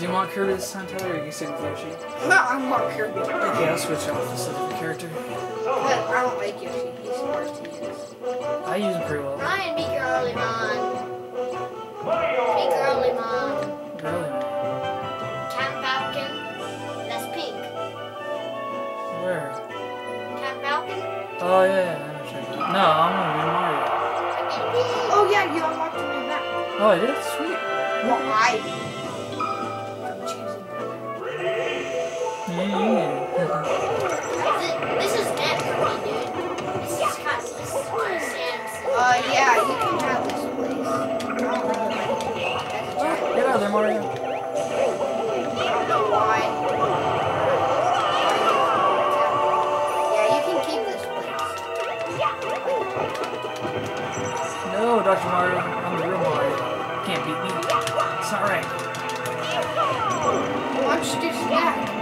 Do you want Kirby this time, Tyler, or you stick with Yoshi? No, I want Kirby. Okay, I'll switch off this other character. I don't like Yoshi. He's hard to use. I use him pretty well. Ryan, be girly, man. Be girly, man. Really, man. Cat Falcon. That's pink. Where? Cat Falcon. Oh, yeah, yeah, I know check it out. No, I'm gonna be Mario. Oh yeah, you unlocked a new map. Oh, I did? Sweet. Why? I'm Yeah. This, this is net dude. This is kind of, this is kind of Sam's. Uh, yeah, you can have this place. I don't really like it. That's a giant. Get out of there, Mario. I don't know why. Yeah, you can keep this place. No, Dr. Mario. I'm the real Mario. Can't beat me. It's not right. Watch this back.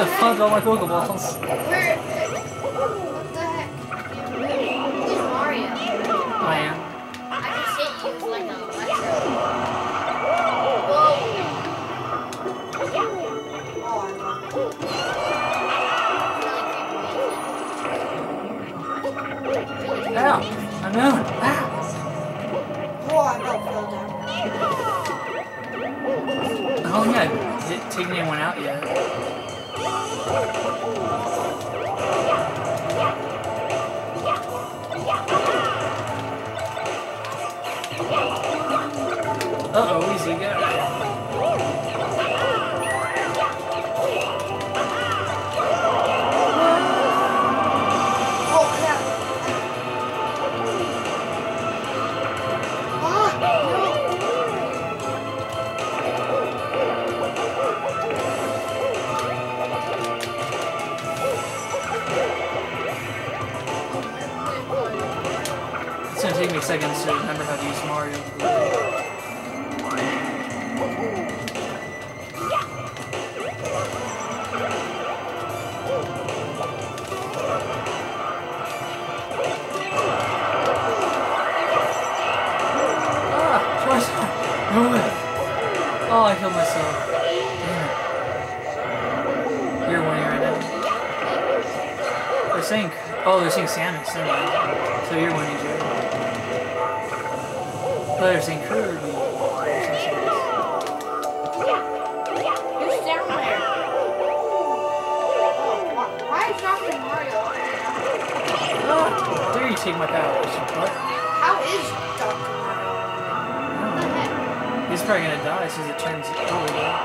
Heck? with all my Pokeballs. Where? What the heck? Who's Mario? I am. I just hit you with like a electro. Whoa. Oh, I it. Ow! I'm out. Ah! Oh, I about fell down. Oh, yeah. Didn't take anyone out yet. Oh, take me seconds to remember how to use Mario. Ah! No! Oh, I killed myself. Damn. You're winning right now. They're saying, oh, they're saying Samus. So you're winning, Joe. They're saying Kirby. They're saying Samus. Who's down there? Why, why is Dr. Mario? Ah, there you take my powers. How is Dr. Mario? What the heck? He's probably gonna die since it turns over there.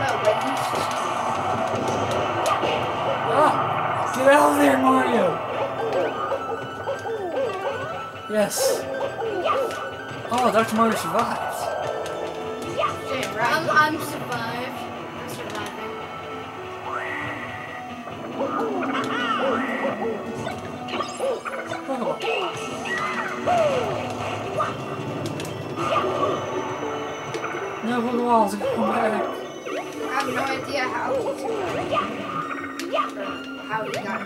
No, but he's Ah! Get out of there, Mario! Yes. Oh, Dr. Mario survives. shit, I'm, right? I'm survived. I'm surviving. No Pokeballs, come back. I have no idea how or how he got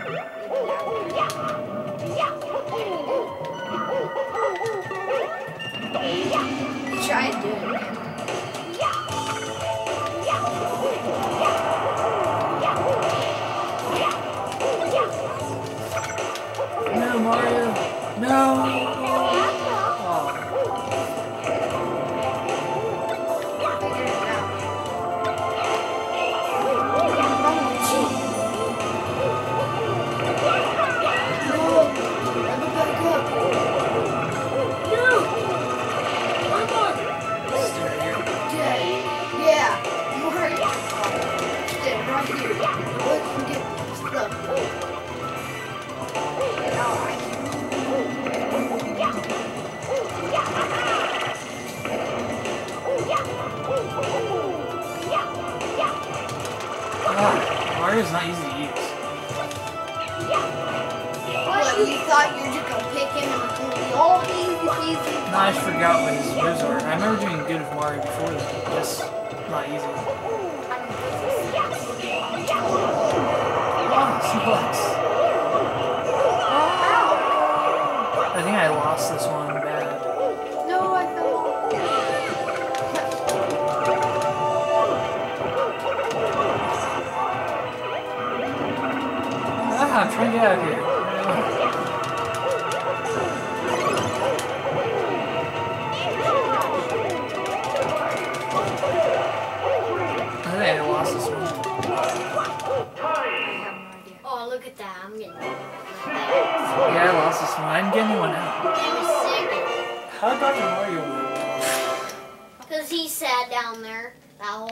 even down there. Try it. No, Mario. No. Get I can Ah, Mario's not easy to use. What, you thought you were just gonna pick him and gonna be all easy peasy? No, I forgot what his moves were. I remember doing good with Mario before that. Yes. not easy. I'm trying to get out of here. I think I lost this one. Oh, look at that. I'm getting. Yeah, I lost this one. I didn't get anyone out. How did Dr. Mario win? Because he sat down there that whole